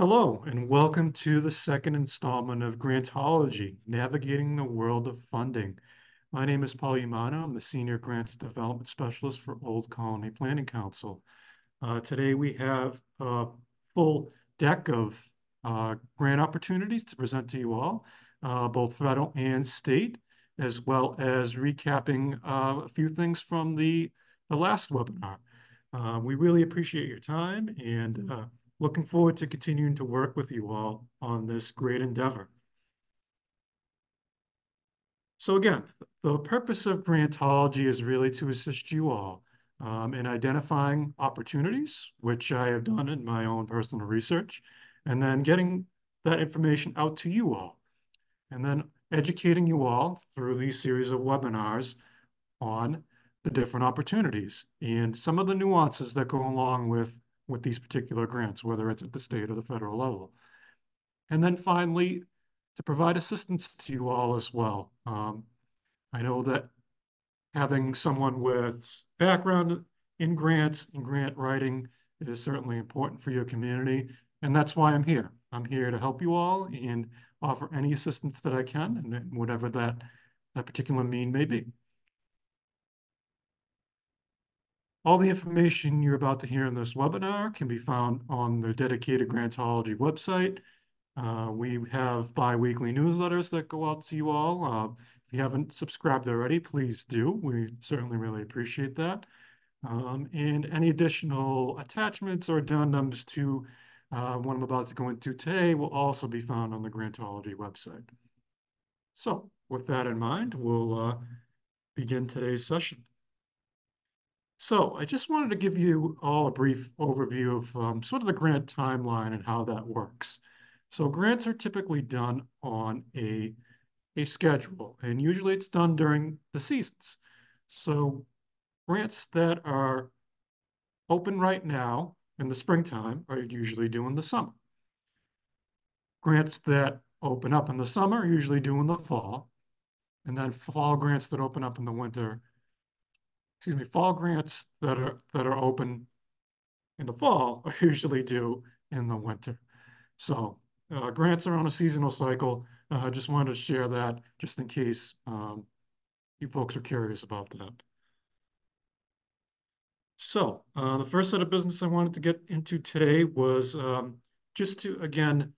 Hello, and welcome to the second installment of Grantology, Navigating the World of Funding. My name is Paul Umano. I'm the Senior Grants Development Specialist for Old Colony Planning Council. Uh, today we have a full deck of uh, grant opportunities to present to you all, uh, both federal and state, as well as recapping uh, a few things from the, the last webinar. Uh, we really appreciate your time and uh, Looking forward to continuing to work with you all on this great endeavor. So again, the purpose of Grantology is really to assist you all um, in identifying opportunities, which I have done in my own personal research, and then getting that information out to you all, and then educating you all through these series of webinars on the different opportunities and some of the nuances that go along with with these particular grants, whether it's at the state or the federal level. And then finally, to provide assistance to you all as well. Um, I know that having someone with background in grants and grant writing is certainly important for your community. And that's why I'm here. I'm here to help you all and offer any assistance that I can and whatever that, that particular mean may be. All the information you're about to hear in this webinar can be found on the dedicated Grantology website. Uh, we have bi-weekly newsletters that go out to you all. Uh, if you haven't subscribed already, please do. We certainly really appreciate that. Um, and any additional attachments or addendums to uh, what I'm about to go into today will also be found on the Grantology website. So with that in mind, we'll uh, begin today's session. So I just wanted to give you all a brief overview of um, sort of the grant timeline and how that works. So grants are typically done on a, a schedule, and usually it's done during the seasons. So grants that are open right now in the springtime are usually due in the summer. Grants that open up in the summer are usually due in the fall. And then fall grants that open up in the winter excuse me, fall grants that are that are open in the fall are usually due in the winter. So uh, grants are on a seasonal cycle. Uh, I just wanted to share that just in case um, you folks are curious about that. So uh, the first set of business I wanted to get into today was um, just to, again,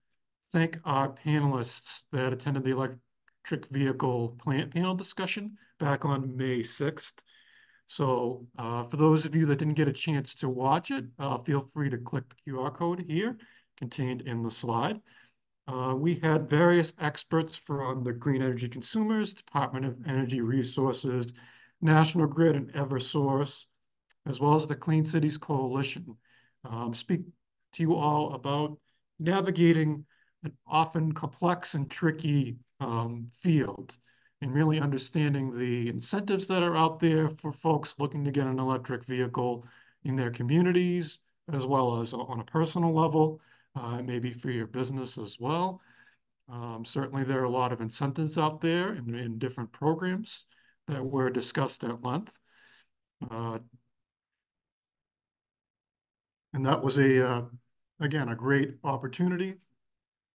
thank our panelists that attended the electric vehicle plant panel discussion back on May 6th. So uh, for those of you that didn't get a chance to watch it, uh, feel free to click the QR code here contained in the slide. Uh, we had various experts from the Green Energy Consumers, Department of Energy Resources, National Grid and Eversource, as well as the Clean Cities Coalition, um, speak to you all about navigating an often complex and tricky um, field and really understanding the incentives that are out there for folks looking to get an electric vehicle in their communities, as well as on a personal level, uh, maybe for your business as well. Um, certainly, there are a lot of incentives out there in, in different programs that were discussed at length. Uh, and that was a, uh, again, a great opportunity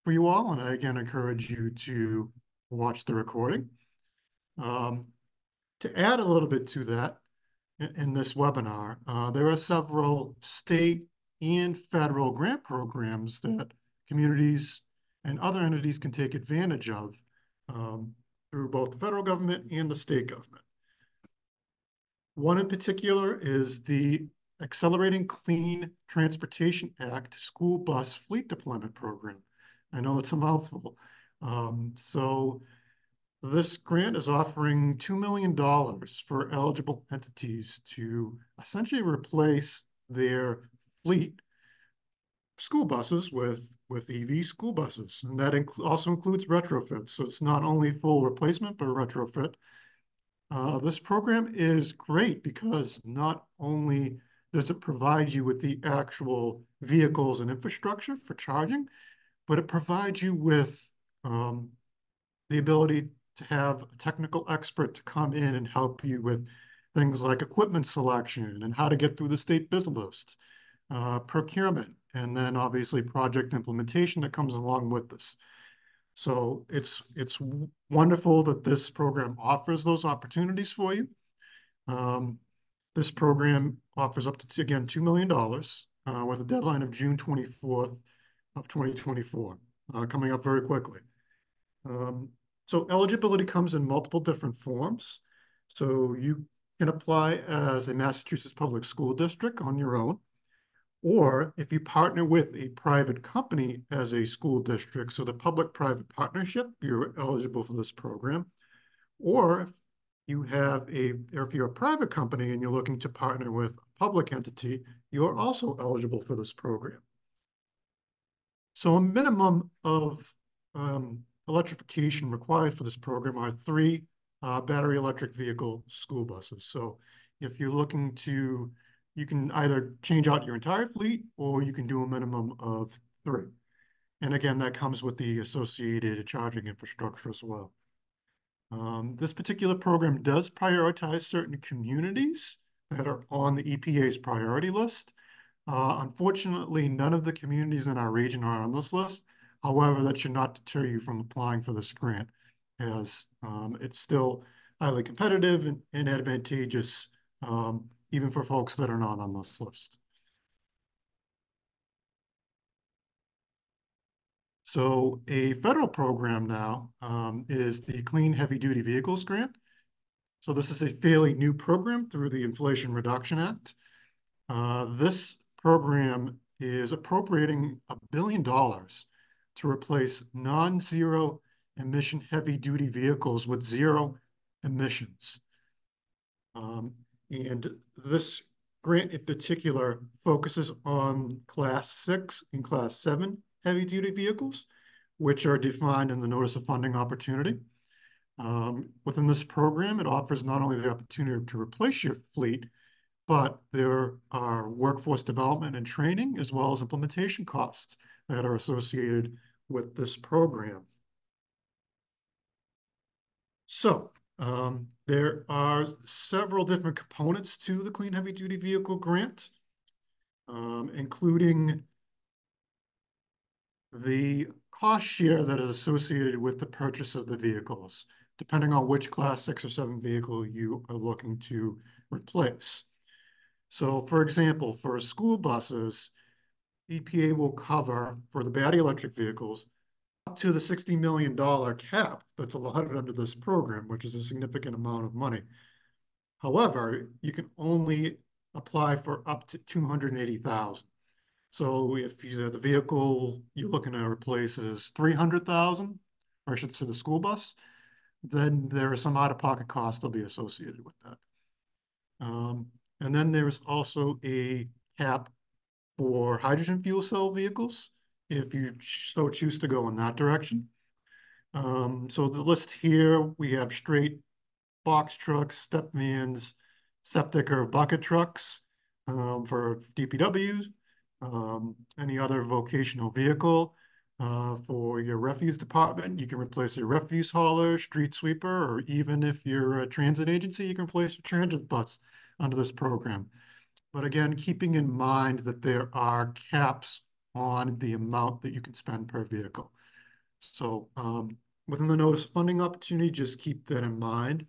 for you all. And I again encourage you to watch the recording. Um, to add a little bit to that in, in this webinar, uh, there are several state and federal grant programs that communities and other entities can take advantage of um, through both the federal government and the state government. One in particular is the Accelerating Clean Transportation Act School Bus Fleet Deployment Program. I know it's a mouthful. Um, so this grant is offering $2 million for eligible entities to essentially replace their fleet school buses with, with EV school buses. And that inc also includes retrofits. So it's not only full replacement, but retrofit. Uh, this program is great because not only does it provide you with the actual vehicles and infrastructure for charging, but it provides you with um, the ability to have a technical expert to come in and help you with things like equipment selection and how to get through the state biz list. uh, procurement, and then obviously project implementation that comes along with this. So it's it's wonderful that this program offers those opportunities for you. Um, this program offers up to, again, $2 million uh, with a deadline of June 24th of 2024, uh, coming up very quickly. Um, so eligibility comes in multiple different forms. So you can apply as a Massachusetts public school district on your own, or if you partner with a private company as a school district, so the public-private partnership, you're eligible for this program. Or if you have a, or if you're a private company and you're looking to partner with a public entity, you are also eligible for this program. So a minimum of um, electrification required for this program are three uh, battery electric vehicle school buses. So if you're looking to, you can either change out your entire fleet or you can do a minimum of three. And again, that comes with the associated charging infrastructure as well. Um, this particular program does prioritize certain communities that are on the EPA's priority list. Uh, unfortunately, none of the communities in our region are on this list. However, that should not deter you from applying for this grant as um, it's still highly competitive and, and advantageous um, even for folks that are not on this list. So a federal program now um, is the Clean Heavy Duty Vehicles Grant. So this is a fairly new program through the Inflation Reduction Act. Uh, this program is appropriating a billion dollars to replace non-zero emission heavy duty vehicles with zero emissions. Um, and this grant in particular focuses on class six and class seven heavy-duty vehicles, which are defined in the Notice of Funding Opportunity. Um, within this program, it offers not only the opportunity to replace your fleet, but there are workforce development and training, as well as implementation costs that are associated with this program. So um, there are several different components to the Clean Heavy Duty Vehicle Grant, um, including the cost share that is associated with the purchase of the vehicles, depending on which class six or seven vehicle you are looking to replace. So for example, for school buses, EPA will cover for the battery electric vehicles up to the $60 million cap that's allotted under this program, which is a significant amount of money. However, you can only apply for up to 280,000. So if you, the vehicle you're looking to replace is 300,000, or I should say the school bus, then there is some out-of-pocket cost that will be associated with that. Um, and then there's also a cap for hydrogen fuel cell vehicles, if you so choose to go in that direction. Um, so the list here, we have straight box trucks, step vans, septic or bucket trucks um, for DPWs, um, any other vocational vehicle. Uh, for your refuse department, you can replace your refuse hauler, street sweeper, or even if you're a transit agency, you can replace your transit bus under this program. But again, keeping in mind that there are caps on the amount that you can spend per vehicle. So um, within the notice funding opportunity, just keep that in mind.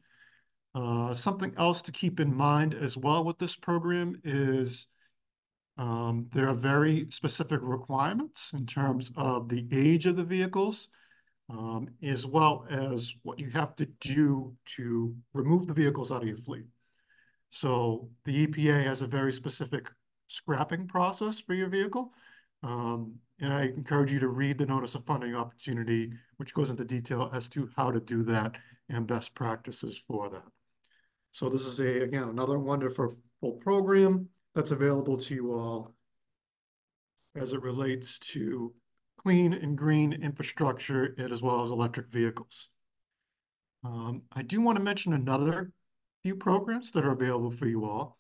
Uh, something else to keep in mind as well with this program is um, there are very specific requirements in terms of the age of the vehicles, um, as well as what you have to do to remove the vehicles out of your fleet. So the EPA has a very specific scrapping process for your vehicle. Um, and I encourage you to read the Notice of Funding Opportunity, which goes into detail as to how to do that and best practices for that. So this is a, again, another wonderful program that's available to you all as it relates to clean and green infrastructure and as well as electric vehicles. Um, I do want to mention another few programs that are available for you all.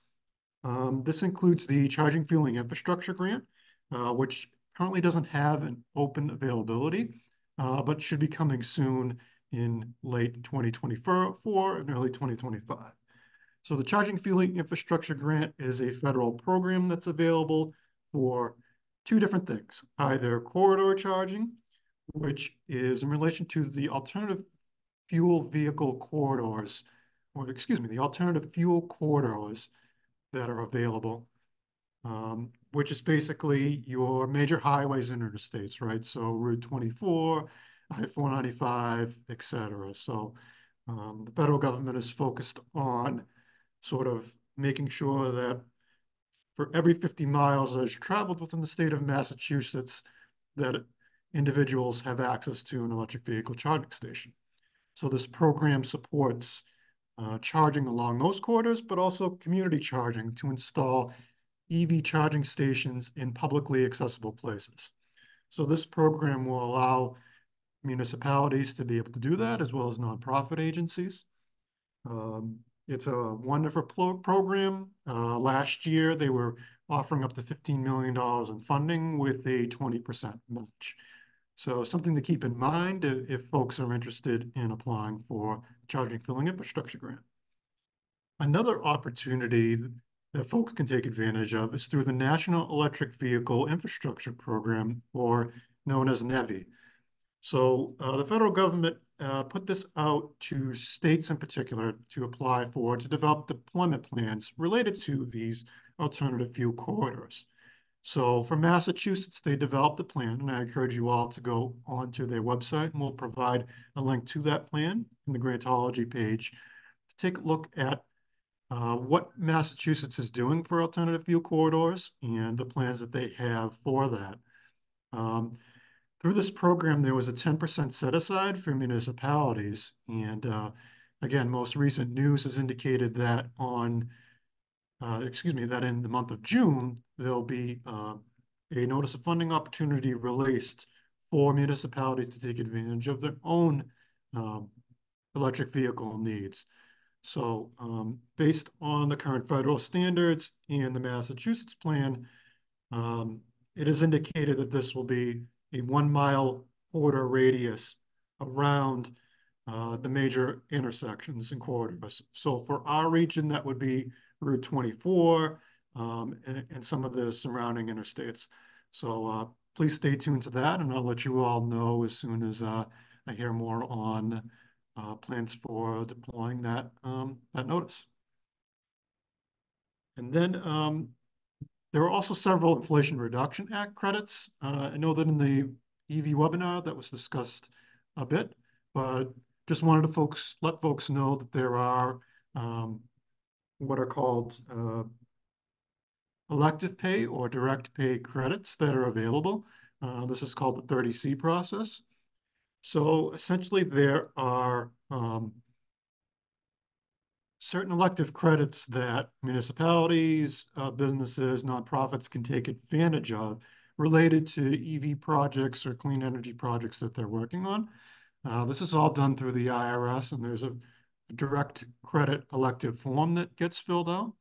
Um, this includes the Charging Fueling Infrastructure Grant, uh, which currently doesn't have an open availability, uh, but should be coming soon in late 2024 and early 2025. So the Charging Fueling Infrastructure Grant is a federal program that's available for two different things, either corridor charging, which is in relation to the alternative fuel vehicle corridors, or excuse me, the alternative fuel corridors that are available, um, which is basically your major highways and interstates, right? So Route 24, I-495, et cetera. So um, the federal government is focused on sort of making sure that for every 50 miles that is traveled within the state of Massachusetts, that individuals have access to an electric vehicle charging station. So this program supports uh, charging along those corridors, but also community charging to install EV charging stations in publicly accessible places. So this program will allow municipalities to be able to do that, as well as nonprofit agencies. Um, it's a wonderful program. Uh, last year, they were offering up to $15 million in funding with a 20% match. So something to keep in mind if, if folks are interested in applying for charging fueling infrastructure grant. Another opportunity that folks can take advantage of is through the National Electric Vehicle Infrastructure Program, or known as NEVI. So uh, the federal government uh, put this out to states in particular to apply for to develop deployment plans related to these alternative fuel corridors. So for Massachusetts, they developed a plan, and I encourage you all to go onto their website, and we'll provide a link to that plan in the grantology page to take a look at uh, what Massachusetts is doing for alternative fuel corridors and the plans that they have for that. Um, through this program, there was a 10% set aside for municipalities. And uh, again, most recent news has indicated that on, uh, excuse me, that in the month of June, there'll be uh, a notice of funding opportunity released for municipalities to take advantage of their own um, electric vehicle needs. So um, based on the current federal standards and the Massachusetts plan, um, it is indicated that this will be a one mile corridor radius around uh, the major intersections and corridors. So for our region, that would be Route 24 um, and, and, some of the surrounding interstates. So uh, please stay tuned to that, and I'll let you all know as soon as uh, I hear more on uh, plans for deploying that um, that notice. And then um, there are also several Inflation Reduction Act credits. I know that in the EV webinar that was discussed a bit, but just wanted to folks let folks know that there are um, what are called elective pay or direct pay credits that are available. Uh, this is called the 30C process. So essentially there are um, certain elective credits that municipalities, uh, businesses, nonprofits can take advantage of related to EV projects or clean energy projects that they're working on. Uh, this is all done through the IRS, and there's a direct credit elective form that gets filled out.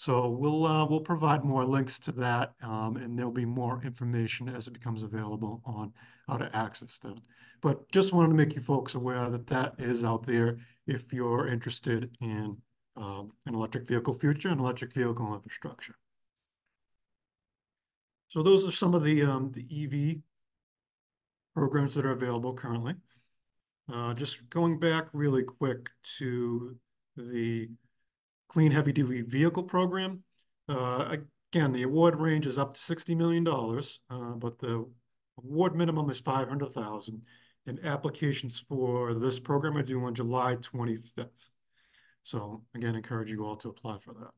So we'll uh, we'll provide more links to that, um, and there'll be more information as it becomes available on how to access that. But just wanted to make you folks aware that that is out there if you're interested in um, an electric vehicle future and electric vehicle infrastructure. So those are some of the um, the EV programs that are available currently. Uh, just going back really quick to the Clean Heavy Duty Vehicle Program. Uh, again, the award range is up to $60 million, uh, but the award minimum is 500,000 and applications for this program are due on July 25th. So again, encourage you all to apply for that.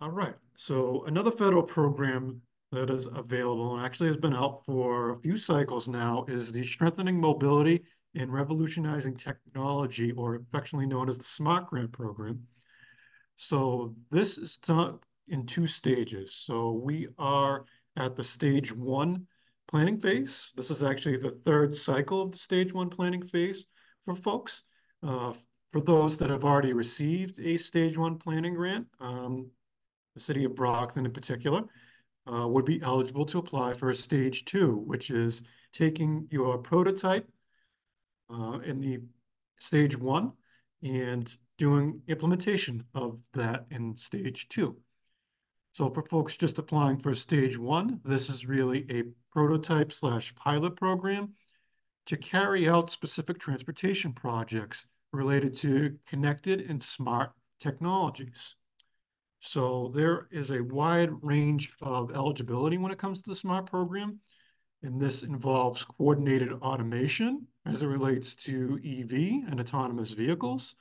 All right, so another federal program that is available and actually has been out for a few cycles now is the Strengthening Mobility and Revolutionizing Technology, or affectionately known as the SMART Grant Program. So this is done in two stages. So we are at the stage one planning phase. This is actually the third cycle of the stage one planning phase for folks. Uh, for those that have already received a stage one planning grant, um, the city of Brockton in particular, uh, would be eligible to apply for a stage two, which is taking your prototype uh, in the stage one and doing implementation of that in stage two. So for folks just applying for stage one, this is really a prototype slash pilot program to carry out specific transportation projects related to connected and smart technologies. So there is a wide range of eligibility when it comes to the SMART program. And this involves coordinated automation as it relates to EV and autonomous vehicles,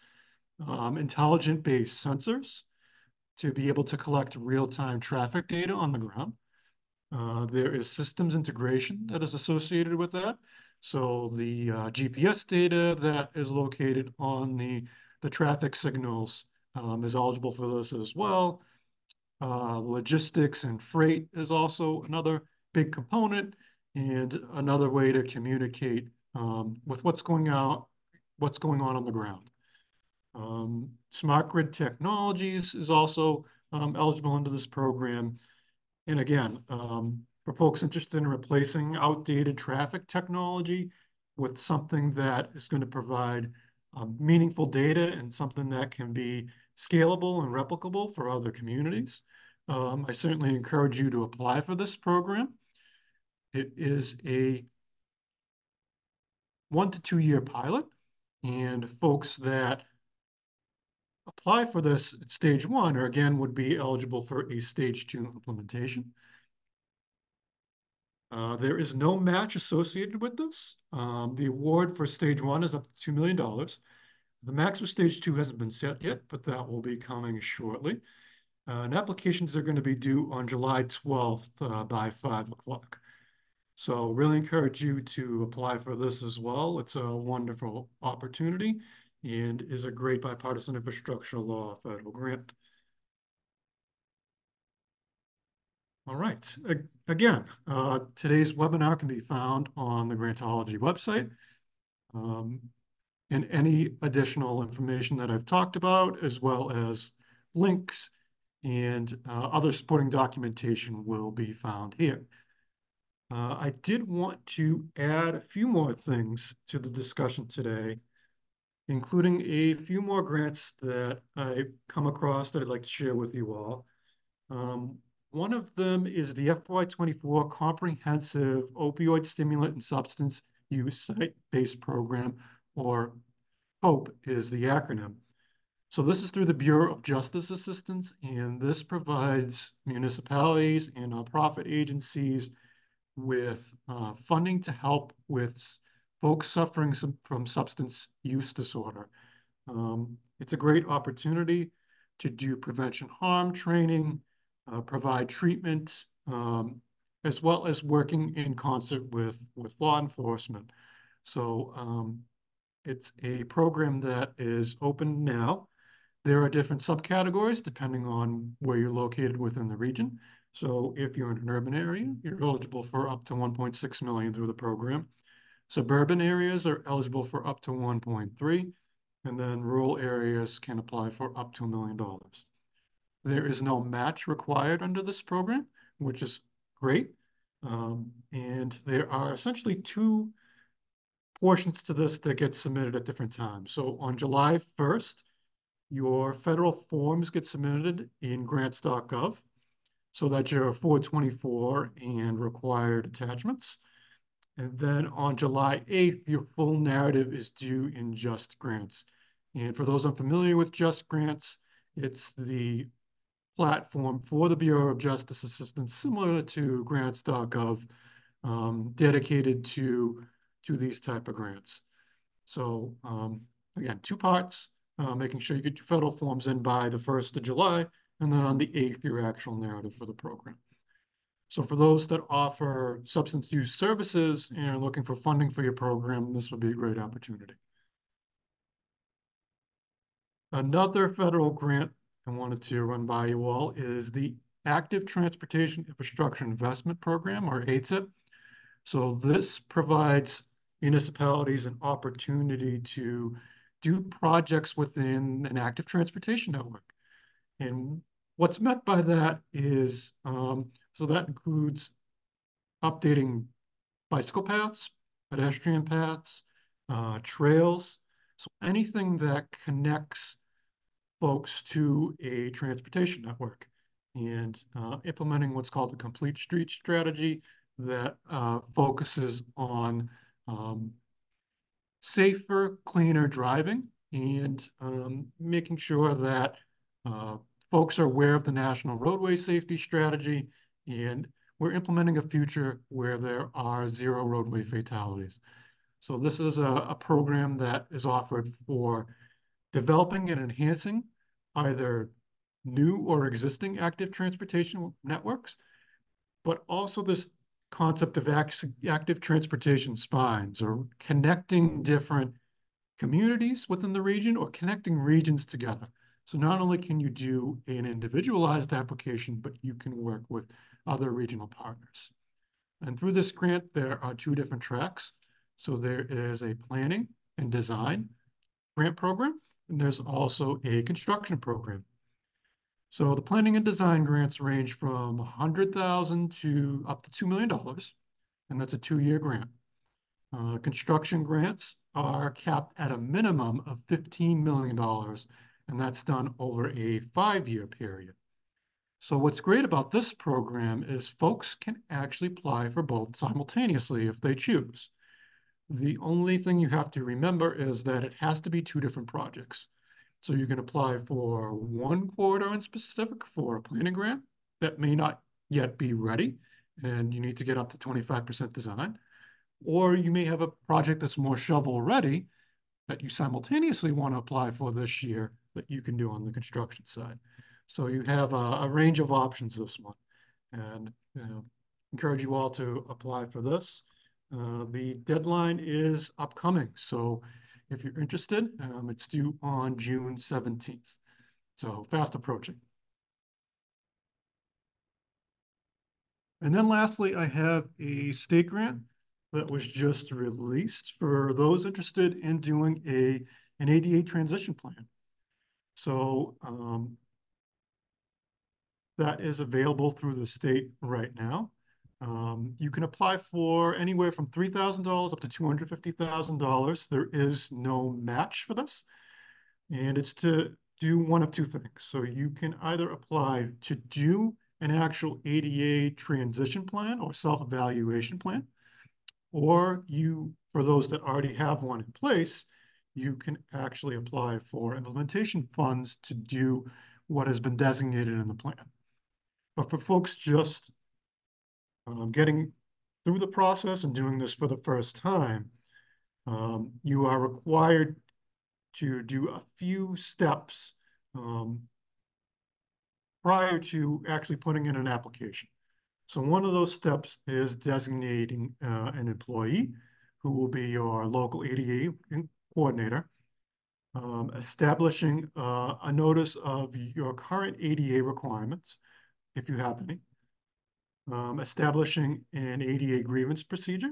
um, intelligent-based sensors to be able to collect real-time traffic data on the ground. Uh, there is systems integration that is associated with that. So the uh, GPS data that is located on the, the traffic signals um, is eligible for this as well. Uh, logistics and freight is also another big component and another way to communicate um, with what's going out, what's going on on the ground. Um, smart grid technologies is also um, eligible under this program. And again, um, for folks interested in replacing outdated traffic technology with something that is going to provide um, meaningful data and something that can be scalable and replicable for other communities. Um, I certainly encourage you to apply for this program. It is a one to two year pilot, and folks that apply for this at stage one or again would be eligible for a stage two implementation. Uh, there is no match associated with this. Um, the award for stage one is up to $2 million. The max for stage two hasn't been set yet, but that will be coming shortly. Uh, and applications are going to be due on July 12th uh, by 5 o'clock. So really encourage you to apply for this as well. It's a wonderful opportunity and is a great bipartisan infrastructure law federal grant. All right. Again, uh, today's webinar can be found on the Grantology website. Um, and any additional information that I've talked about, as well as links and uh, other supporting documentation will be found here. Uh, I did want to add a few more things to the discussion today, including a few more grants that I've come across that I'd like to share with you all. Um, one of them is the FY24 Comprehensive Opioid Stimulant and Substance Use Site-Based Program, or HOPE is the acronym. So this is through the Bureau of Justice Assistance, and this provides municipalities and nonprofit agencies with uh, funding to help with folks suffering some, from substance use disorder. Um, it's a great opportunity to do prevention harm training, uh, provide treatment, um, as well as working in concert with, with law enforcement. So um, it's a program that is open now. There are different subcategories depending on where you're located within the region. So if you're in an urban area, you're eligible for up to 1.6 million through the program. Suburban areas are eligible for up to 1.3, and then rural areas can apply for up to a million dollars. There is no match required under this program, which is great. Um, and there are essentially two portions to this that get submitted at different times. So on July 1st, your federal forms get submitted in grants.gov so that your 424 and required attachments. And then on July 8th, your full narrative is due in Just Grants. And for those unfamiliar with Just Grants, it's the platform for the Bureau of Justice Assistance, similar to grants.gov, um, dedicated to, to these type of grants. So um, again, two parts, uh, making sure you get your federal forms in by the 1st of July, and then on the 8th, your actual narrative for the program. So for those that offer substance use services and are looking for funding for your program, this would be a great opportunity. Another federal grant I wanted to run by you all is the Active Transportation Infrastructure Investment Program, or ATIP. So this provides municipalities an opportunity to do projects within an active transportation network. And what's meant by that is, um, so that includes updating bicycle paths, pedestrian paths, uh, trails, so anything that connects folks to a transportation network. and uh, implementing what's called the Complete Street Strategy that uh, focuses on um, safer, cleaner driving and um, making sure that uh, folks are aware of the National Roadway Safety Strategy and we're implementing a future where there are zero roadway fatalities. So this is a, a program that is offered for developing and enhancing either new or existing active transportation networks, but also this concept of active transportation spines or connecting different communities within the region or connecting regions together. So not only can you do an individualized application, but you can work with other regional partners. And through this grant, there are two different tracks. So there is a planning and design grant program, and there's also a construction program. So the planning and design grants range from 100,000 to up to $2 million, and that's a two-year grant. Uh, construction grants are capped at a minimum of $15 million, and that's done over a five-year period. So what's great about this program is folks can actually apply for both simultaneously if they choose. The only thing you have to remember is that it has to be two different projects. So you can apply for one corridor in specific for a planning grant that may not yet be ready and you need to get up to 25% design. Or you may have a project that's more shovel ready that you simultaneously want to apply for this year that you can do on the construction side. So you have a, a range of options this month and you know, encourage you all to apply for this. Uh, the deadline is upcoming. So if you're interested, um, it's due on June 17th. So fast approaching. And then lastly, I have a state grant that was just released for those interested in doing a an ADA transition plan. So um, that is available through the state right now. Um, you can apply for anywhere from $3,000 up to $250,000. There is no match for this. And it's to do one of two things. So you can either apply to do an actual ADA transition plan or self-evaluation plan, or you, for those that already have one in place, you can actually apply for implementation funds to do what has been designated in the plan. But for folks just um, getting through the process and doing this for the first time, um, you are required to do a few steps um, prior to actually putting in an application. So one of those steps is designating uh, an employee who will be your local ADA coordinator, um, establishing uh, a notice of your current ADA requirements, if you have any, um, establishing an ADA grievance procedure,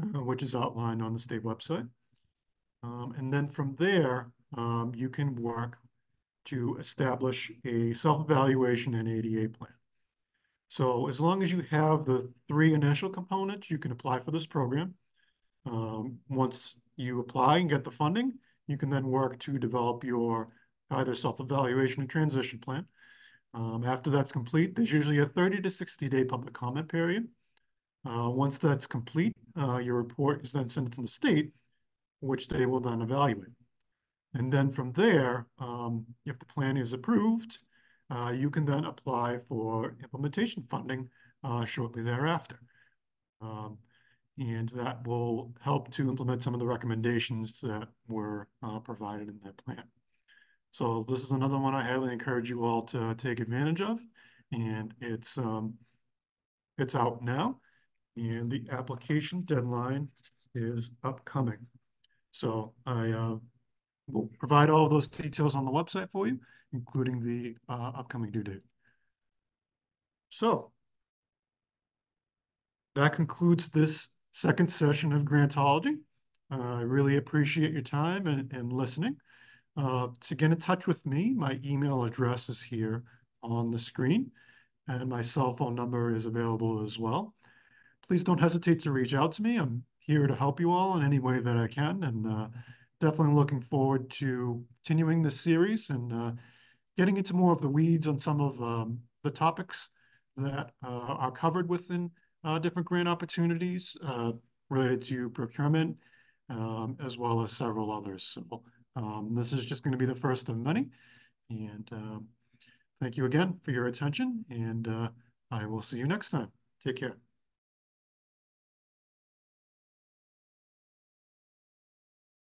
uh, which is outlined on the state website. Um, and then from there, um, you can work to establish a self-evaluation and ADA plan. So as long as you have the three initial components, you can apply for this program. Um, once you apply and get the funding, you can then work to develop your either self-evaluation and transition plan, um, after that's complete, there's usually a 30 to 60 day public comment period. Uh, once that's complete, uh, your report is then sent to the state, which they will then evaluate. And then from there, um, if the plan is approved, uh, you can then apply for implementation funding uh, shortly thereafter. Um, and that will help to implement some of the recommendations that were uh, provided in that plan. So this is another one I highly encourage you all to take advantage of. And it's um, it's out now. And the application deadline is upcoming. So I uh, will provide all those details on the website for you, including the uh, upcoming due date. So that concludes this second session of Grantology. Uh, I really appreciate your time and, and listening. Uh, to get in touch with me, my email address is here on the screen, and my cell phone number is available as well. Please don't hesitate to reach out to me. I'm here to help you all in any way that I can, and uh, definitely looking forward to continuing this series and uh, getting into more of the weeds on some of um, the topics that uh, are covered within uh, different grant opportunities uh, related to procurement, um, as well as several others. So um, this is just going to be the first of many. And um, thank you again for your attention, and uh, I will see you next time. Take care.